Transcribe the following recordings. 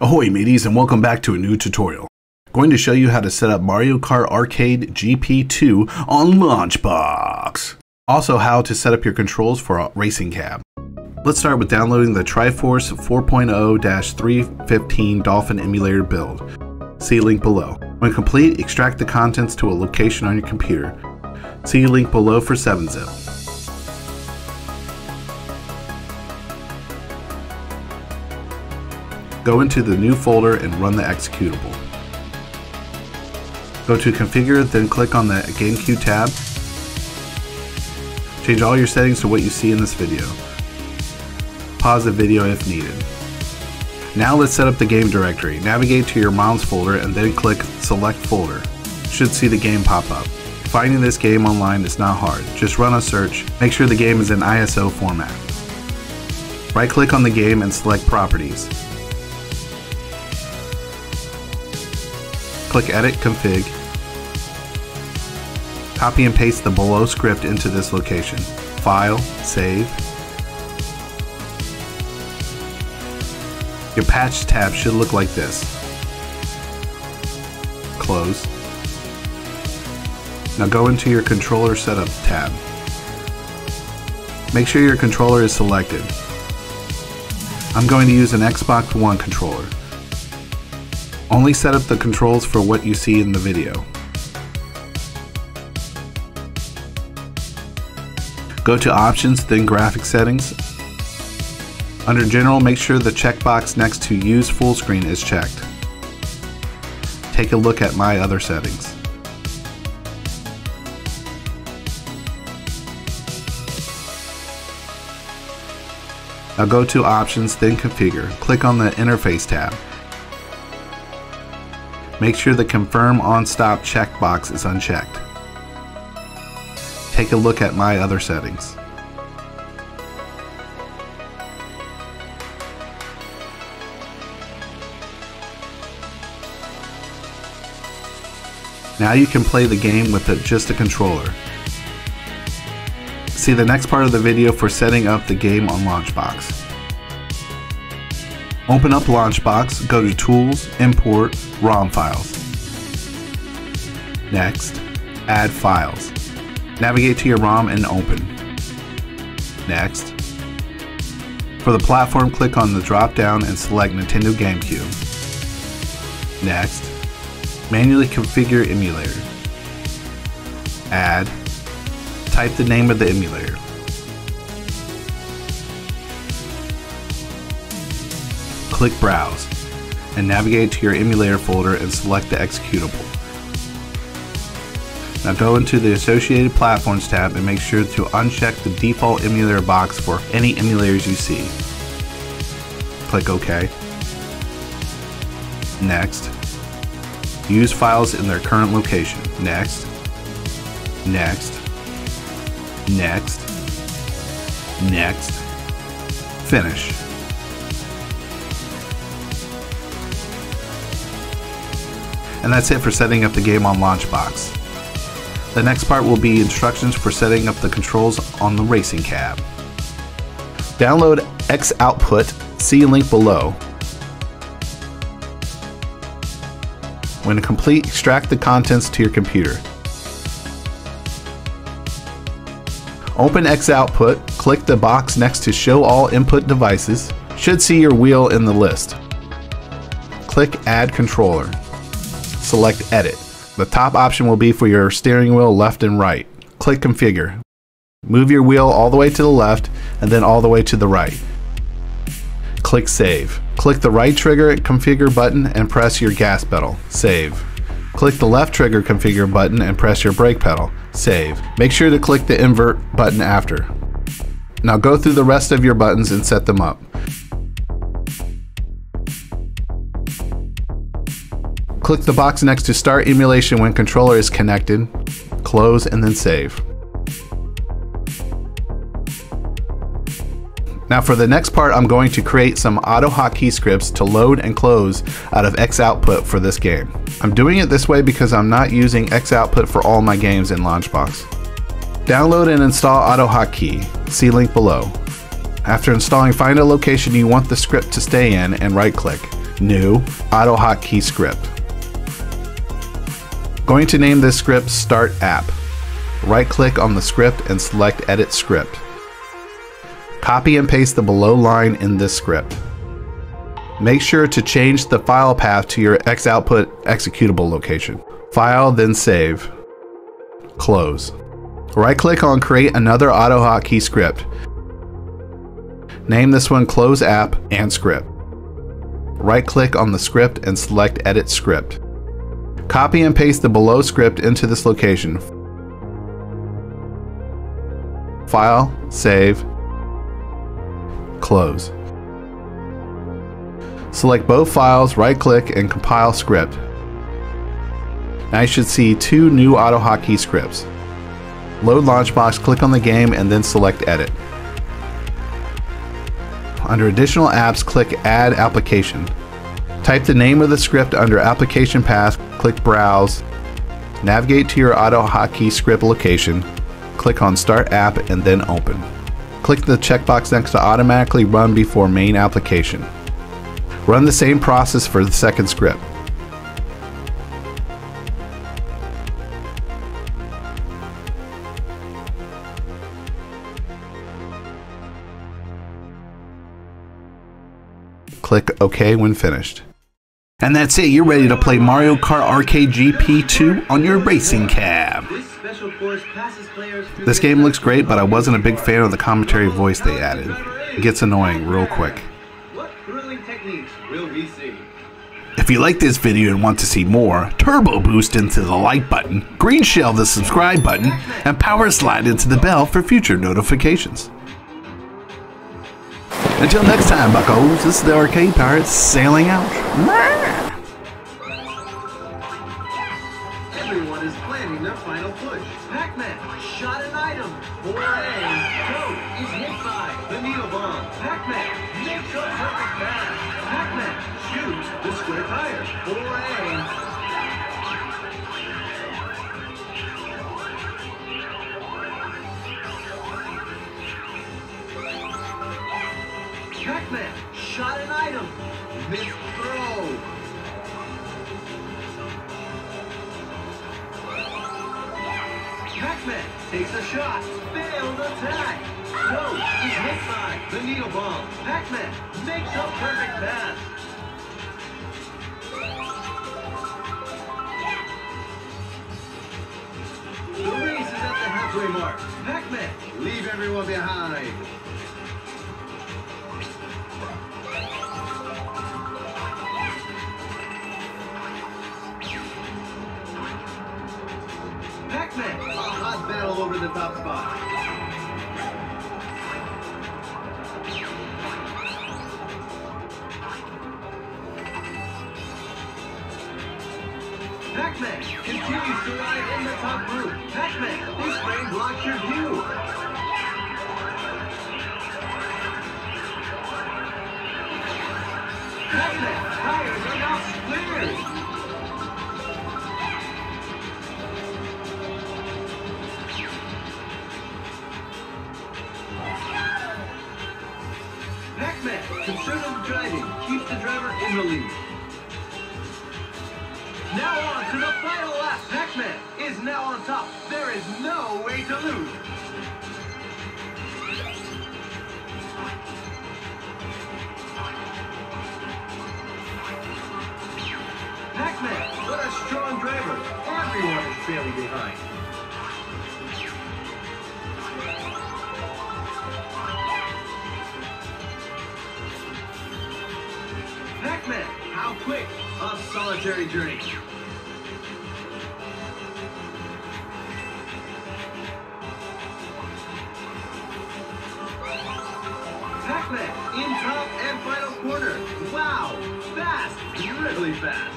Ahoy mateys and welcome back to a new tutorial. Going to show you how to set up Mario Kart Arcade GP2 on Launchbox. Also how to set up your controls for a racing cab. Let's start with downloading the Triforce 4.0-315 Dolphin emulator build. See link below. When complete, extract the contents to a location on your computer. See link below for 7-zip. Go into the new folder and run the executable. Go to configure, then click on the GameCube tab. Change all your settings to what you see in this video. Pause the video if needed. Now let's set up the game directory. Navigate to your ROMs folder and then click select folder. You should see the game pop up. Finding this game online is not hard. Just run a search. Make sure the game is in ISO format. Right click on the game and select properties. Click Edit Config. Copy and paste the below script into this location. File, Save. Your patch tab should look like this. Close. Now go into your controller setup tab. Make sure your controller is selected. I'm going to use an Xbox One controller. Only set up the controls for what you see in the video. Go to Options, then Graphic Settings. Under General, make sure the checkbox next to Use Full Screen is checked. Take a look at My Other Settings. Now go to Options, then Configure. Click on the Interface tab. Make sure the Confirm on Stop checkbox is unchecked. Take a look at My Other Settings. Now you can play the game with just a controller. See the next part of the video for setting up the game on Launchbox. Open up Launchbox, go to Tools, Import, ROM Files. Next, Add Files. Navigate to your ROM and open. Next, for the platform, click on the drop down and select Nintendo GameCube. Next, manually configure emulator. Add, type the name of the emulator. Click Browse, and navigate to your emulator folder and select the executable. Now go into the Associated Platforms tab and make sure to uncheck the default emulator box for any emulators you see. Click OK. Next, use files in their current location. Next, next, next, next, finish. And that's it for setting up the game on Launchbox. The next part will be instructions for setting up the controls on the racing cab. Download X Output, see link below. When complete, extract the contents to your computer. Open X Output, click the box next to Show All Input Devices, should see your wheel in the list. Click Add Controller. Select Edit. The top option will be for your steering wheel left and right. Click Configure. Move your wheel all the way to the left and then all the way to the right. Click Save. Click the right trigger configure button and press your gas pedal. Save. Click the left trigger configure button and press your brake pedal. Save. Make sure to click the invert button after. Now go through the rest of your buttons and set them up. Click the box next to Start Emulation when controller is connected, close and then save. Now for the next part, I'm going to create some auto AutoHotkey scripts to load and close out of Xoutput for this game. I'm doing it this way because I'm not using Xoutput for all my games in Launchbox. Download and install auto AutoHotkey, see link below. After installing, find a location you want the script to stay in and right click. New, auto AutoHotkey script. Going to name this script Start App. Right click on the script and select Edit Script. Copy and paste the below line in this script. Make sure to change the file path to your Xoutput executable location. File, then save. Close. Right click on Create another AutoHotkey script. Name this one Close App and Script. Right click on the script and select Edit Script. Copy and paste the below script into this location. File, save, close. Select both files, right click, and compile script. Now you should see two new AutoHotkey scripts. Load Launchbox, click on the game, and then select Edit. Under Additional Apps, click Add Application. Type the name of the script under Application Path, click Browse, navigate to your AutoHotkey script location, click on Start App, and then Open. Click the checkbox next to Automatically Run Before Main Application. Run the same process for the second script. Click OK when finished. And that's it, you're ready to play Mario Kart Arcade GP 2 on your racing cab. This game looks great, but I wasn't a big fan of the commentary voice they added. It gets annoying real quick. If you like this video and want to see more, turbo boost into the like button, green shell the subscribe button, and power slide into the bell for future notifications. Until next time, buckos, this is the Arcade Pirates sailing out. Everyone is planning their final push. Pac-Man shot an item. 4A. Toad is hit by the needle bomb. Pac-Man makes a perfect pass. Pac-Man shoots the square tire. 4A. Pac-Man takes a shot. Failed attack. Toad is hit by the needle bomb. Pac-Man makes a perfect pass. The race is at the halfway mark. Pac-Man, leave everyone behind. Pac-Man continues to ride in the top group. Pac-Man, this frame blocks your view. Pac-Man, tires are now split. Pac-Man, conservative driving keeps the driver in the lead. There is no way to lose. Pac-Man, what a strong driver. Everyone is barely behind. Pac-Man, how quick? A solitary journey. Really fast.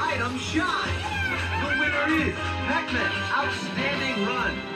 Item shot. The winner is Pac-Man. Outstanding run.